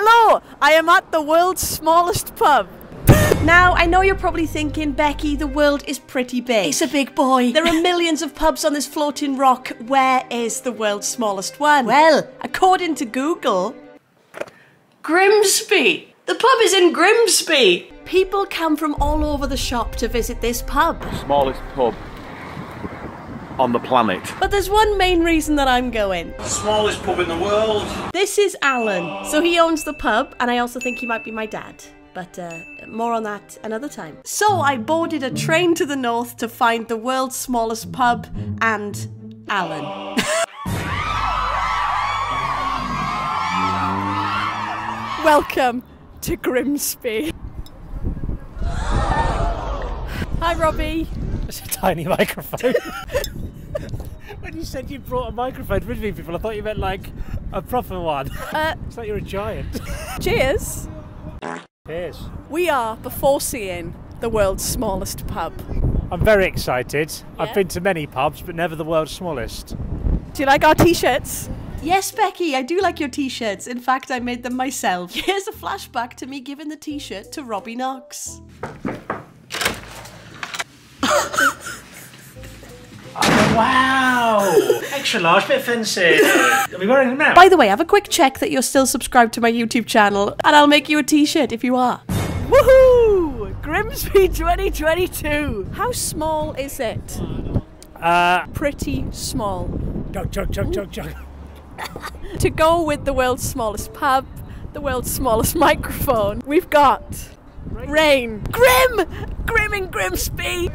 Hello, I am at the world's smallest pub. Now, I know you're probably thinking, Becky, the world is pretty big. It's a big boy. There are millions of pubs on this floating rock. Where is the world's smallest one? Well, according to Google, Grimsby. The pub is in Grimsby. People come from all over the shop to visit this pub. Smallest pub on the planet. But there's one main reason that I'm going. The Smallest pub in the world. This is Alan. So he owns the pub, and I also think he might be my dad. But uh, more on that another time. So I boarded a train to the north to find the world's smallest pub and Alan. Welcome to Grimsby. Hi, Robbie. It's a tiny microphone. when you said you brought a microphone with me, people, I thought you meant like a proper one. Uh, it's like you're a giant. cheers. Cheers. We are before seeing the world's smallest pub. I'm very excited. Yeah? I've been to many pubs, but never the world's smallest. Do you like our t-shirts? Yes, Becky, I do like your t-shirts. In fact, I made them myself. Here's a flashback to me giving the t-shirt to Robbie Knox. Wow! Extra large, bit fancy. Are we wearing them now? By the way, have a quick check that you're still subscribed to my YouTube channel, and I'll make you a t-shirt if you are. Woohoo! Grimsby 2022. How small is it? Uh, Pretty small. chug, chug, chug, chug, chug. To go with the world's smallest pub, the world's smallest microphone, we've got rain. Grim! Grim and Grimsby!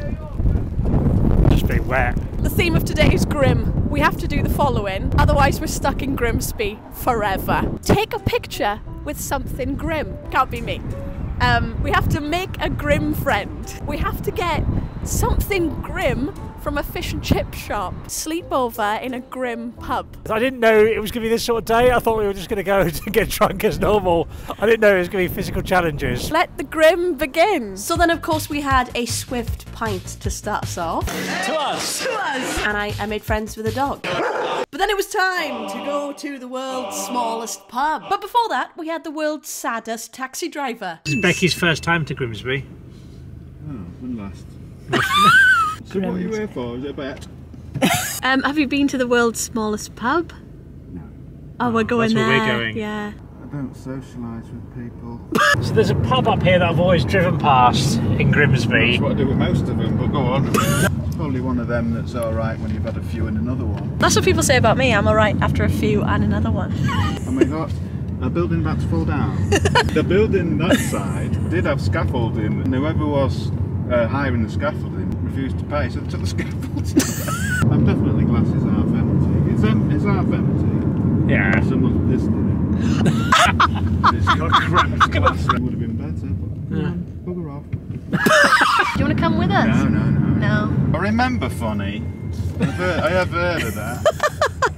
Just being wet. The theme of today is grim. We have to do the following, otherwise we're stuck in Grimsby forever. Take a picture with something grim. Can't be me. Um, we have to make a grim friend. We have to get something grim from a fish and chip shop. Sleepover in a grim pub. I didn't know it was going to be this sort of day. I thought we were just going to go and get drunk as normal. I didn't know it was going to be physical challenges. Let the grim begin. So then, of course, we had a swift pint to start us off. To us. To us. And I, I made friends with a dog. But then it was time to go to the world's smallest pub. But before that, we had the world's saddest taxi driver. This is Becky's first time to Grimsby. Oh, when last? so what are you here for? Is it a bet? Um, have you been to the world's smallest pub? No. Oh, we're going that's where we're going. Yeah. I don't socialise with people. So there's a pub up here that I've always driven past in Grimsby. That's what I do with most of them, but go on. It's probably one of them that's alright when you've had a few and another one. That's what people say about me. I'm alright after a few and another one. Oh my god, a building about to fall down. the building that side did have scaffolding, and whoever was uh, hiring the scaffolding refused to pay, so they took the scaffolding. I'm definitely glasses half empty. It's, em- it's half empty. Yeah. Someone's pissed in it. it's got cracked glass. It would have been better, but Yeah. bugger off. Do you want to come with us? No, no, no. No. I remember funny. I've heard, I have heard of that.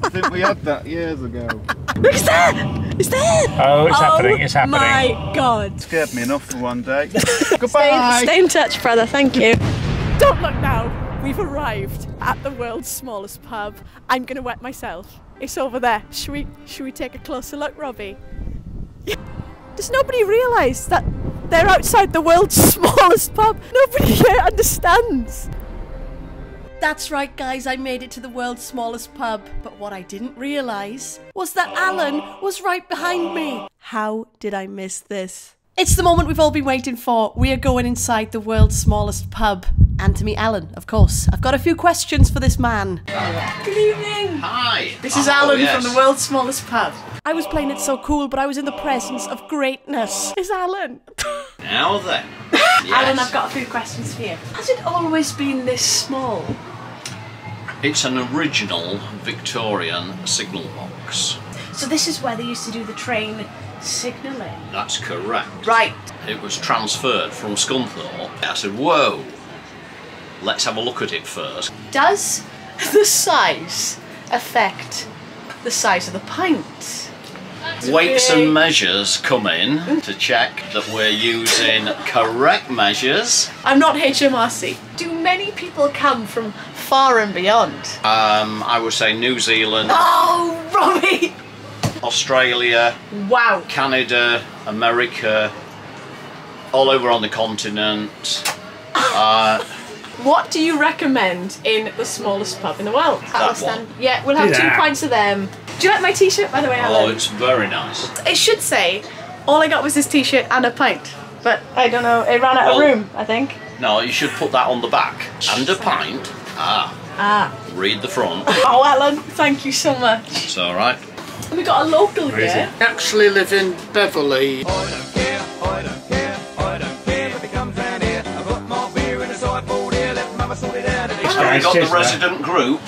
I think we had that years ago. Look, it's there! It's there! Oh, it's oh happening, it's happening. my god. Scared me enough for one day. Stay, Goodbye. stay in touch, brother. Thank you. Don't look now. We've arrived at the world's smallest pub. I'm gonna wet myself. It's over there. Should we? Should we take a closer look, Robbie? Does nobody realise that they're outside the world's smallest pub? Nobody here understands. That's right, guys, I made it to the world's smallest pub. But what I didn't realise was that Alan was right behind me. How did I miss this? It's the moment we've all been waiting for. We are going inside the world's smallest pub. And to meet Alan, of course. I've got a few questions for this man. Good evening. Hi. This is Oh, Alan yes. from the world's smallest pub. I was playing it so cool, but I was in the presence of greatness. It's Alan. Now then. Alan, Yes. I've got a few questions for you. Has it always been this small? It's an original Victorian signal box. So this is where they used to do the train signalling. That's correct. Right. It was transferred from Scunthorpe. I said, whoa, let's have a look at it first. Does the size affect the size of the pint? Weights and measures come in to check that we're using correct measures. I'm not HMRC. Do many people come from far and beyond? Um, I would say New Zealand, Oh, Robbie! Australia, Wow. Canada, America, all over on the continent. Uh, What do you recommend in the smallest pub in the world? That'll one. Yeah, we'll have Do two pints of them. Do you like my t-shirt, by the way, Alan? oh, it's very nice. It should say, all I got was this t-shirt and a pint. But I don't know, it ran out Well- of room, I think. No, you should put that on the back. And a pint. Ah, Ah. read the front. Oh, Alan, thank you so much. It's all right. And we got a local is here. actually live in Beverley. Have Guys, got cheers the for that. resident group?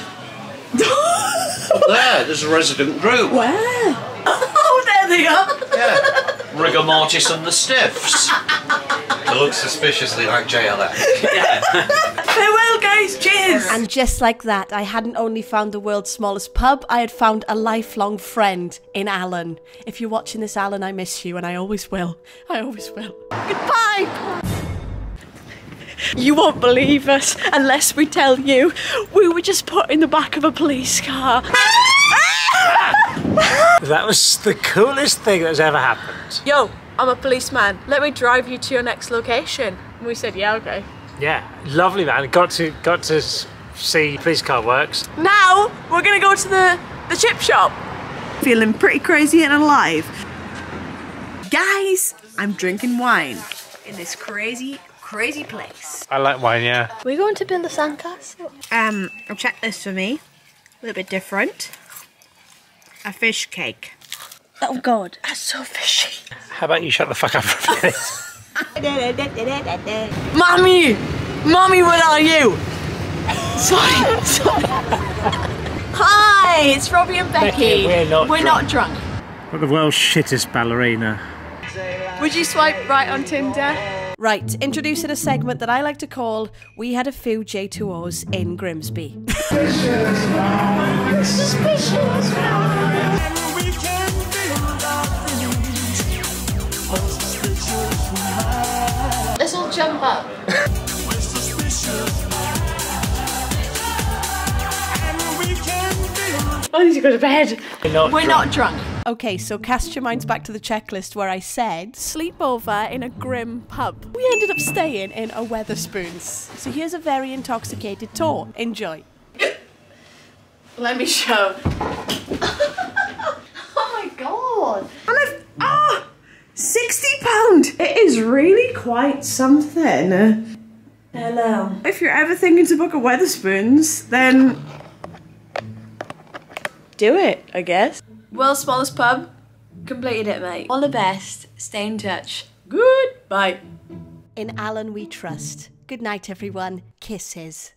Up there, there's a resident group. Where? Oh, there they are. Yeah. Rigor Mortis and the Stiffs. It looks suspiciously like JLF. Yeah. Farewell, guys. Cheers. And just like that, I hadn't only found the world's smallest pub, I had found a lifelong friend in Alan. If you're watching this, Alan, I miss you, and I always will. I always will. Goodbye! You won't believe us unless we tell you we were just put in the back of a police car. That was the coolest thing that's ever happened. Yo, I'm a policeman. Let me drive you to your next location. And we said, yeah, okay. Yeah, lovely man. Got to got to see police car works. Now we're gonna go to the the chip shop. Feeling pretty crazy and alive. Guys, I'm drinking wine in this crazy, crazy place. I like wine. Yeah. We're going to build a sandcastle. Um, a checklist for me. A little bit different. A fish cake. Oh God, that's so fishy. How about you shut the fuck up for a minute? Mommy! Mommy, what are you? Sorry, sorry. Hi, it's Robbie and Becky. Becky, we're not We're drunk. not drunk. What the world's shittest ballerina. Would you swipe right on Tinder? Right, introducing a segment that I like to call We Had a Few J2Os in Grimsby. Let's all jump up. I need to go to bed. We're not We're drunk. not drunk. Okay, so cast your minds back to the checklist where I said sleepover in a grim pub. We ended up staying in a Wetherspoons. So here's a very intoxicated tour. Enjoy. Let me show. oh my god. And I've, ah, 60 pound. It is really quite something. Hello. If you're ever thinking to book a Wetherspoons, then do it, I guess. World's smallest pub. Completed it, mate. All the best. Stay in touch. Goodbye. In Alan we trust. Good night, everyone. Kisses.